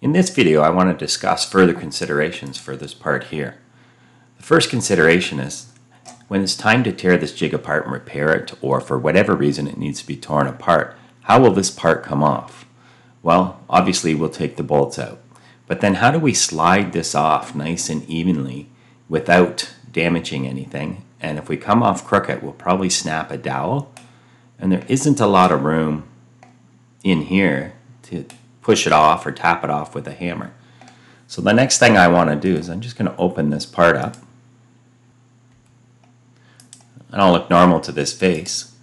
In this video, I want to discuss further considerations for this part here. The first consideration is when it's time to tear this jig apart and repair it, or for whatever reason it needs to be torn apart, how will this part come off? Well, obviously we'll take the bolts out. But then how do we slide this off nice and evenly without damaging anything? And if we come off crooked, we'll probably snap a dowel. And there isn't a lot of room in here to push it off or tap it off with a hammer. So the next thing I want to do is I'm just going to open this part up. And I'll look normal to this face.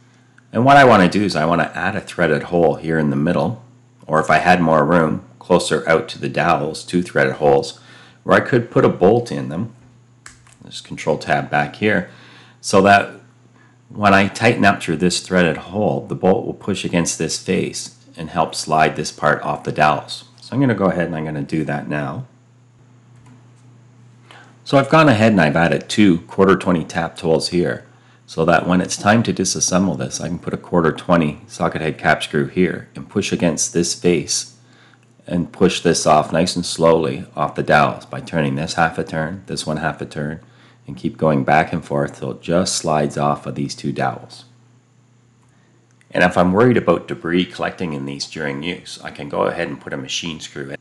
And what I want to do is I want to add a threaded hole here in the middle, or if I had more room, closer out to the dowels, two threaded holes, where I could put a bolt in them. Just control tab back here, so that when I tighten up through this threaded hole, the bolt will push against this face and help slide this part off the dowels. So I'm going to go ahead and I'm going to do that now. So I've gone ahead and I've added two quarter 20 tapped holes here so that when it's time to disassemble this I can put a quarter 20 socket head cap screw here and push against this face and push this off nice and slowly off the dowels by turning this half a turn, this one half a turn, and keep going back and forth till it just slides off of these two dowels. And if I'm worried about debris collecting in these during use, I can go ahead and put a machine screw in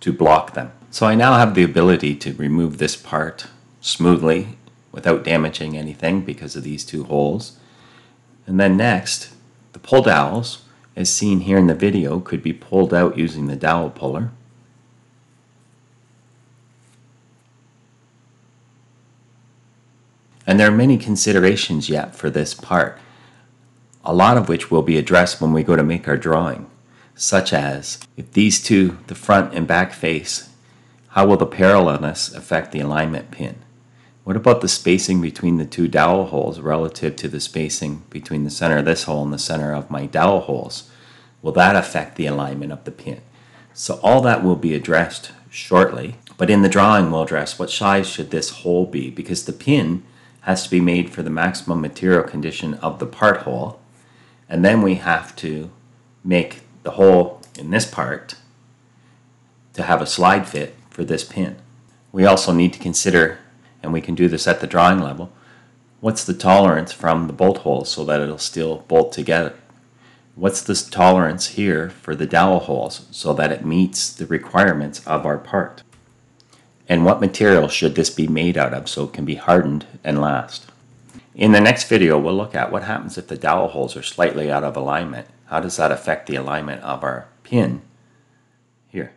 to block them. So I now have the ability to remove this part smoothly without damaging anything because of these two holes. And then next, the pull dowels, as seen here in the video, could be pulled out using the dowel puller. And there are many considerations yet for this part a lot of which will be addressed when we go to make our drawing, such as if these two, the front and back face, how will the parallelness affect the alignment pin? What about the spacing between the two dowel holes relative to the spacing between the center of this hole and the center of my dowel holes? Will that affect the alignment of the pin? So all that will be addressed shortly, but in the drawing we'll address what size should this hole be because the pin has to be made for the maximum material condition of the part hole and then we have to make the hole in this part to have a slide fit for this pin. We also need to consider, and we can do this at the drawing level, what's the tolerance from the bolt hole so that it'll still bolt together. What's the tolerance here for the dowel holes so that it meets the requirements of our part? And what material should this be made out of so it can be hardened and last? In the next video, we'll look at what happens if the dowel holes are slightly out of alignment. How does that affect the alignment of our pin here?